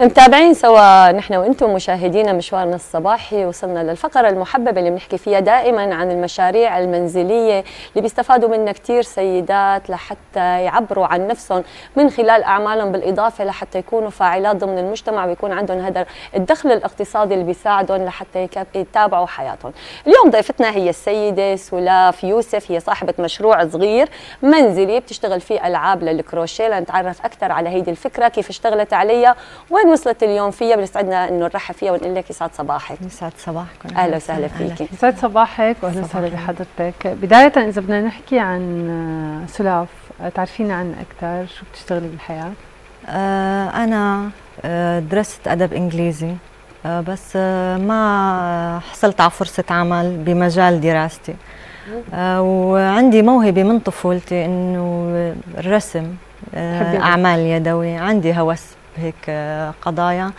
متابعين سوا نحن وأنتم مشاهدينا مشوارنا الصباحي وصلنا للفقرة المحببة اللي بنحكي فيها دائما عن المشاريع المنزلية اللي بيستفادوا منها كثير سيدات لحتى يعبروا عن نفسهم من خلال أعمالهم بالإضافة لحتى يكونوا فاعلات ضمن المجتمع ويكون عندهم هذا الدخل الاقتصادي اللي بيساعدهم لحتى يتابعوا حياتهم. اليوم ضيفتنا هي السيدة سلاف يوسف هي صاحبة مشروع صغير منزلي بتشتغل فيه ألعاب للكروشيه لنتعرف أكثر على هيدي الفكرة كيف اشتغلت عليها وين وصلت اليوم فيها بيسعدنا إنه نرحب فيها ونقول لك يسعد صباحك. يسعد صباحكم. أهلا وسهلا فيكي. يسعد صباحك واهلا وسهلا بحضرتك. بداية إذا بدنا نحكي عن سلاف تعرفينا عن أكثر؟ شو بتشتغلي بالحياة؟ آه أنا آه درست أدب إنجليزي. آه بس آه ما حصلت على فرصة عمل بمجال دراستي. وعندي موهبة من طفولتي إنه الرسم أعمال يدوي عندي هوس. بهيك قضايا.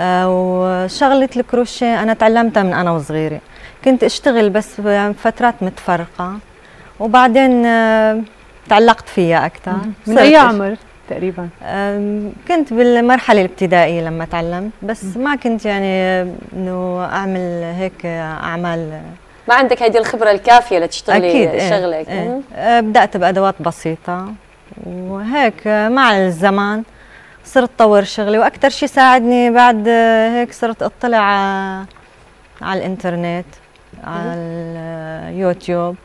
وشغلة الكروشيه أنا تعلمتها من أنا وصغيرة. كنت أشتغل بس فترات متفرقة. وبعدين تعلقت فيها أكثر من أي عمر تقريبا؟ كنت بالمرحلة الابتدائية لما تعلمت. بس ما كنت يعني إنه أعمل هيك أعمال. ما عندك هيدي الخبرة الكافية لتشتغلي أكيد شغلك. إيه. إيه بدأت بأدوات بسيطة. وهيك مع الزمان. صرت طور شغلي وأكثر شيء ساعدني بعد هيك صرت أطلع على الإنترنت على اليوتيوب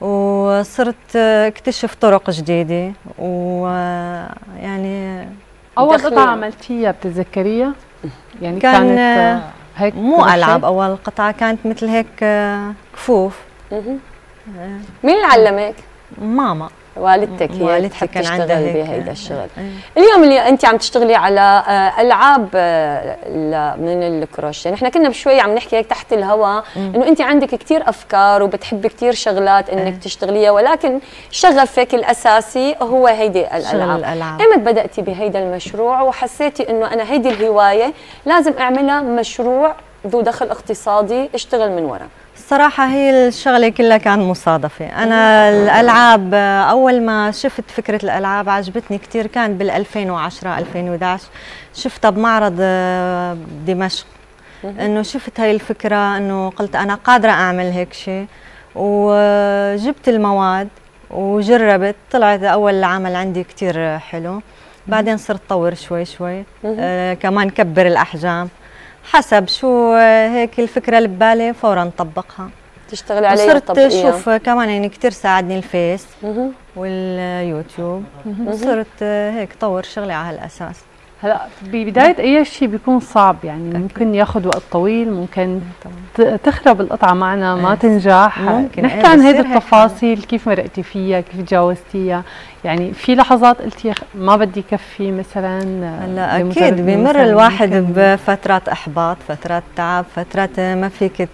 وصرت اكتشف طرق جديدة. ويعني أول قطعة عملتيها بتتذكريها؟ يعني كان كانت هيك مو ألعاب أول قطعة كانت مثل هيك كفوف. مين اللي علمك؟ ماما. والدتك هي والدتي كان عندها بهيدا الشغل إيه. اليوم اللي أنت عم تشتغلي على ألعاب من الكروشيه. نحن كنا بشوي عم نحكي هيك تحت الهواء إنه أنت عندك كثير أفكار وبتحبي كثير شغلات إنك إيه. تشتغليها ولكن شغفك الأساسي هو هيدي الألعاب. الألعاب. إيمت بدأتي بهيدا المشروع وحسيتي إنه أنا هيدي الهواية لازم أعملها مشروع ذو دخل اقتصادي اشتغل من ورا الصراحة هي الشغلة كلها كان مصادفة. أنا الألعاب أول ما شفت فكرة الألعاب عجبتني كثير كان بال 2010 2011 شفتها بمعرض دمشق. إنه شفت هاي الفكرة إنه قلت أنا قادرة أعمل هيك شيء. وجبت المواد وجربت طلعت أول عمل عندي كثير حلو. بعدين صرت طور شوي شوي آه كمان كبر الأحجام. حسب شو هيك الفكرة اللي ببالي فورا طبقها. تشتغلي عليها صرت أشوف كمان يعني كثير ساعدني الفيس واليوتيوب. وصرت هيك طور شغلي على هالأساس. هلا ببداية أي شيء بيكون صعب يعني ممكن ياخذ وقت طويل ممكن تخرب القطعة معنا ما تنجح. ممكن نحكي عن هذه التفاصيل كيف مرقتي فيها كيف تجاوزتيها. يعني في لحظات قلتي ما بدي كفي مثلا هلا أكيد. بمر الواحد بفترات إحباط فترات تعب فترات ما فيك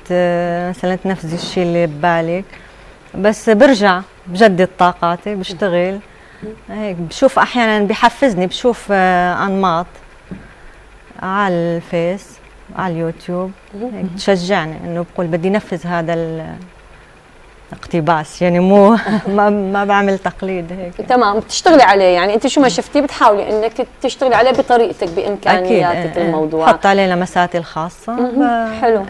مثلا تنفذي الشيء اللي ببالك. بس برجع بجدد طاقاتي بشتغل. هيك بشوف أحيانا بحفزني بشوف أنماط على الفيس على اليوتيوب. هيك تشجعني إنه بقول بدي نفذ هذا اقتباس. يعني مو ما ما بعمل تقليد هيك. تمام بتشتغلي عليه. يعني أنت شو ما شفتيه بتحاولي إنك تشتغلي عليه بطريقتك بإمكانياتك أكيد. الموضوع. حط عليه لمساتي الخاصة. حلو.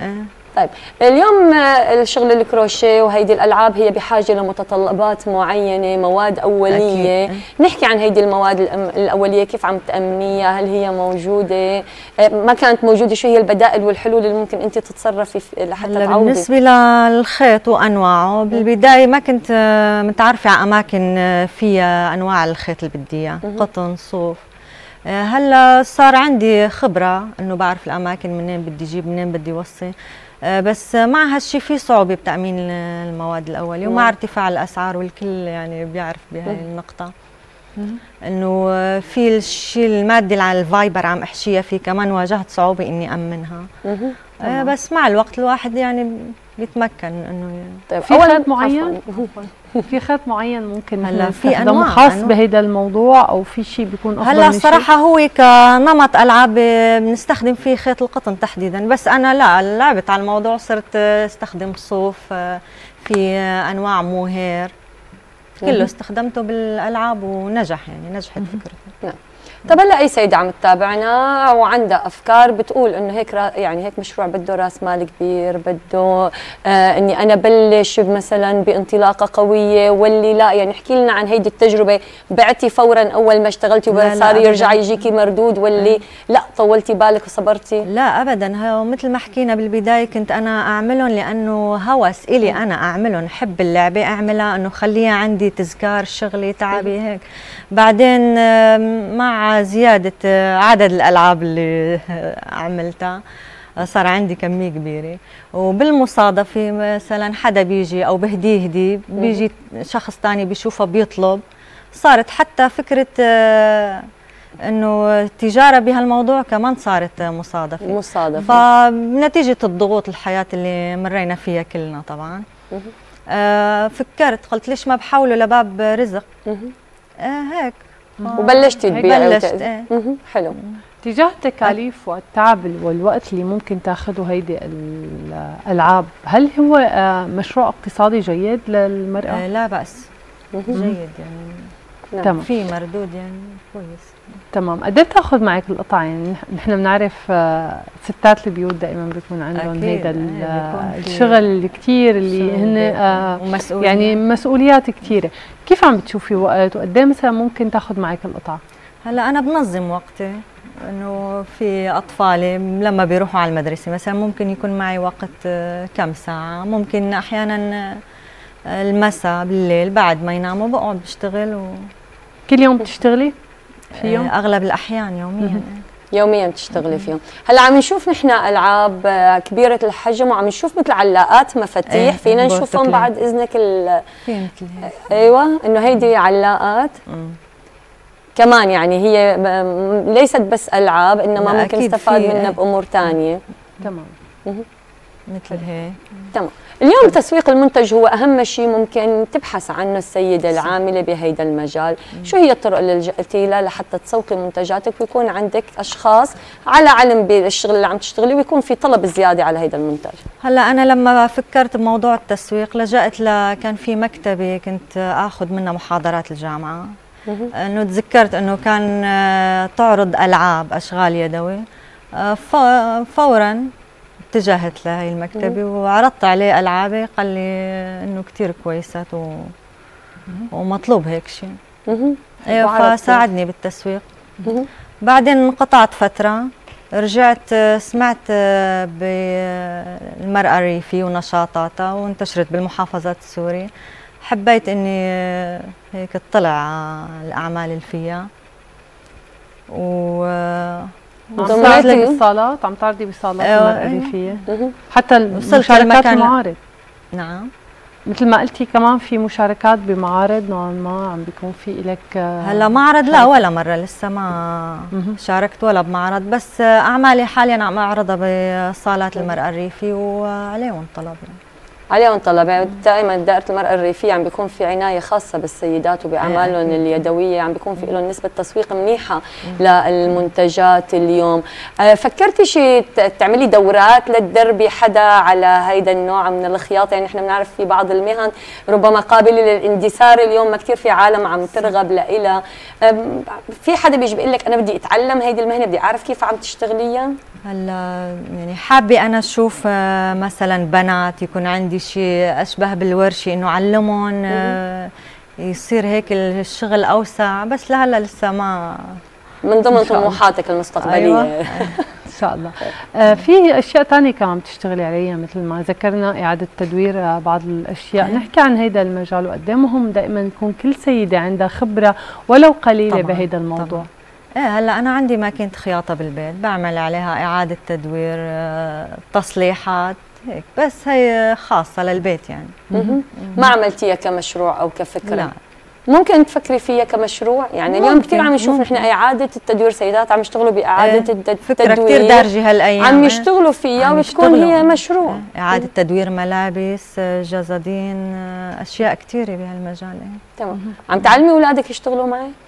طيب اليوم الشغل الكروشيه وهيدي الألعاب هي بحاجة لمتطلبات معينة مواد أولية. أكيد. نحكي عن هيدي المواد الأولية كيف عم تأمنيها؟ هل هي موجودة؟ ما كانت موجودة شو هي البدائل والحلول اللي ممكن أنت تتصرفي لحتى تعوضي؟ بالنسبة للخيط وأنواعه بالبداية ما كنت متعرفة على أماكن فيها أنواع الخيط اللي بدي إياه. قطن صوف. هلا صار عندي خبرة إنه بعرف الأماكن منين بدي أجيب منين بدي وصي. بس مع هالشيء في صعوبة بتأمين المواد الأولية ومع ارتفاع الأسعار والكل يعني بيعرف بهي النقطة. إنه في الشيء المادي اللي على الفايبر عم أحشيها فيه كمان واجهت صعوبة إني أمنها. بس مع الوقت الواحد يعني بيتمكن إنه طيب في خيط معين؟ في خيط معين ممكن هلا في أنواع خاص بهيدا الموضوع أو في شيء بيكون أفضل هلا الصراحه هو كنمط ألعاب بنستخدم فيه خيط القطن تحديدا. بس أنا لا لعبت على الموضوع صرت أستخدم صوف في أنواع موهير كله استخدمته بالألعاب ونجح يعني نجحت فكرته. نعم طب هلا أي سيده عم تتابعنا وعندها أفكار بتقول إنه هيك يعني هيك مشروع بده رأس مال كبير بده آه إني أنا بلش مثلا بانطلاقة قوية واللي لا. يعني احكي لنا عن هيدي التجربة. بعتي فورا أول ما اشتغلتي وصار يرجع يجيكي مردود واللي لا طولتي بالك وصبرتي؟ لا ابدا. هو مثل ما حكينا بالبداية كنت أنا أعملهم لأنه هوس إلي أنا أعملهم. حب اللعبة أعملها إنه خليها عندي تذكار شغلي تعبي هيك. بعدين مع زيادة عدد الألعاب اللي عملتها. صار عندي كمية كبيرة. وبالمصادفة مثلا حدا بيجي أو بهديه هدي بيجي شخص تاني بيشوفه بيطلب. صارت حتى فكرة إنه التجاره بهالموضوع كمان صارت مصادفة. مصادفة. فنتيجة الضغوط الحياة اللي مرينا فيها كلنا طبعا. آه فكرت قلت ليش ما بحوله لباب رزق؟ آه هيك. وبلشتي تبيعي بلشت إيه. حلو. تجاه التكاليف والتعب والوقت اللي ممكن تاخذه هيدي الألعاب هل هو آه، مشروع اقتصادي جيد للمرأة؟ آه لا بأس. جيد يعني. نعم. تمام. في مردود يعني كويس. تمام. قد إيه بتاخذ معك القطع يعني نحن بنعرف آه، ستات البيوت دائما بيكون عندهم هيدا إيه، الشغل اللي كثير اللي هن آه يعني مسؤوليات كثيره كيف عم بتشوفي وقت؟ وقد إيه مثلا ممكن تاخذ معك القطع هلأ أنا بنظم وقتي. إنه في أطفالي لما بيروحوا على المدرسة مثلا ممكن يكون معي وقت آه، كم ساعة؟ ممكن أحيانا آه، المساء بالليل بعد ما يناموا بقعد بشتغل و... كل يوم بتشتغلي؟ فيهم؟ أغلب الأحيان يوميا. يوميا بتشتغلي فيهم. هلأ عم نشوف نحن ألعاب آه، كبيرة الحجم وعم نشوف مثل علاقات مفاتيح. إيه فينا نشوفهم بعد إذنك ال أيوه إنه هيدي علاقات. كمان يعني هي ليست بس ألعاب إنما ممكن نستفاد منها بأمور ثانية تمام. مثل هيك. تمام. اليوم تسويق المنتج هو أهم شيء ممكن تبحث عنه السيدة العاملة بهيدا المجال. شو هي الطرق اللي لجأتي لها لحتى تسوقي منتجاتك ويكون عندك أشخاص على علم بالشغل اللي عم تشتغلي ويكون في طلب زيادة على هيدا المنتج؟ هلا أنا لما فكرت بموضوع التسويق لجأت ل كان في مكتبة كنت آخذ منها محاضرات الجامعة. إنه تذكرت إنه كان آه، تعرض ألعاب أشغال يدوي. آه، فورا اتجهت لهي المكتبة وعرضت عليه ألعابي قال لي إنه كثير كويسات و... ومطلوب هيك شيء أيوه فساعدني بالتسويق. بعدين انقطعت فترة رجعت سمعت بالمرأة الريفية ونشاطاتها وانتشرت بالمحافظات السورية حبيت إني هيك اطلع الأعمال اللي فيها. و عم تعرضي بالصالات عم تعرضي بالصالات أيوة الريفيه حتى المشاركات المعارض. نعم. مثل ما قلتي كمان في مشاركات بمعارض نوعا ما عم بيكون في لك هلا معرض لا ولا مرة لسه ما شاركت ولا بمعرض بس أعمالي حاليا عم أعرضها بصالات المرأة الريفي وعليهم طلب يعني. عليهم طلب. يعني دائما دائرة المرأة الريفية عم بيكون في عناية خاصة بالسيدات وبأعمالهم اليدوية. عم بيكون في لهم نسبة تسويق منيحة للمنتجات اليوم. آه، فكرتي شيء تعملي دورات لتدربي حدا على هيدا النوع من الخياطة؟ يعني إحنا بنعرف في بعض المهن ربما قابلة للاندثار اليوم ما كثير في عالم عم ترغب لإلها. في حدا بيجي بيقول لك أنا بدي أتعلم هيدي المهنة بدي أعرف كيف عم تشتغليها هلا يعني حابة أنا أشوف آه، مثلا بنات يكون عندي شيء أشبه بالورشه إنه علمهم آه، يصير هيك الشغل أوسع بس لهلا لسه ما من ضمن طموحاتك المستقبلية. أيوة. إن شاء الله. آه في أشياء ثانية كمان بتشتغلي عليها مثل ما ذكرنا إعادة تدوير آه، بعض الأشياء. نحكي عن هذا المجال وقد إيه مهم دائما يكون كل سيدة عندها خبرة ولو قليلة بهذا الموضوع. طبعاً. إيه هلا أنا عندي ماكينة خياطة بالبيت بعمل عليها إعادة تدوير آه، تصليحات هيك بس هي خاصة للبيت يعني. ما عملتيها كمشروع أو كفكرة؟ لا. ممكن تفكري فيها كمشروع؟ يعني اليوم كثير عم نشوف نحن اعاده التدوير سيدات عم يشتغلوا بإعادة إيه التدوير فكرة كثير دارجة هالأيام. عم يشتغلوا فيها وبتكون هي مشروع. إيه إعادة تدوير ملابس جزادين أشياء كثيره بهالمجال. تمام. عم تعلمي أولادك يشتغلوا معي؟ آه،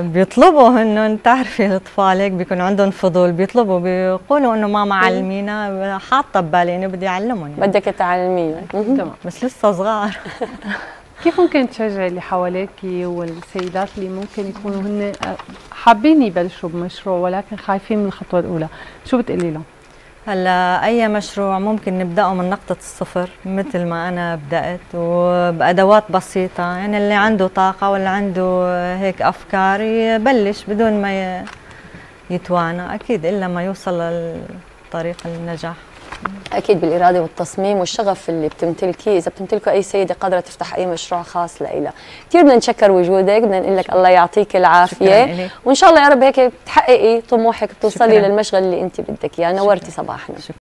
بيطلبوا انه انت تعرفي الأطفال هيك بيكون عندهم فضول بيطلبوا بيقولوا إنه ماما علمينا حاطة ببالي إنه بدي أعلمهم يعني. بدك تعلميهم. تمام. بس لسه صغار. كيف ممكن تشجعي اللي حواليك والسيدات اللي ممكن يكونوا هن حابين يبلشوا بمشروع ولكن خايفين من الخطوة الأولى؟ شو بتقولي لهم؟ هلا أي مشروع ممكن نبدأه من نقطة الصفر مثل ما أنا بدأت وبأدوات بسيطة. يعني اللي عنده طاقة واللي عنده هيك أفكار يبلش بدون ما يتوانى أكيد إلا ما يوصل لطريق النجاح. أكيد بالإرادة والتصميم والشغف اللي بتمتلكيه. إذا بتمتلكوا أي سيدة قادرة تفتح أي مشروع خاص لإلها. كثير بدنا نشكر وجودك بدنا نقول لك الله يعطيك العافية. وإن شاء الله يا رب هيك تحققي طموحك توصلي للمشغل اللي أنت بدك إياه. نورتي صباحنا.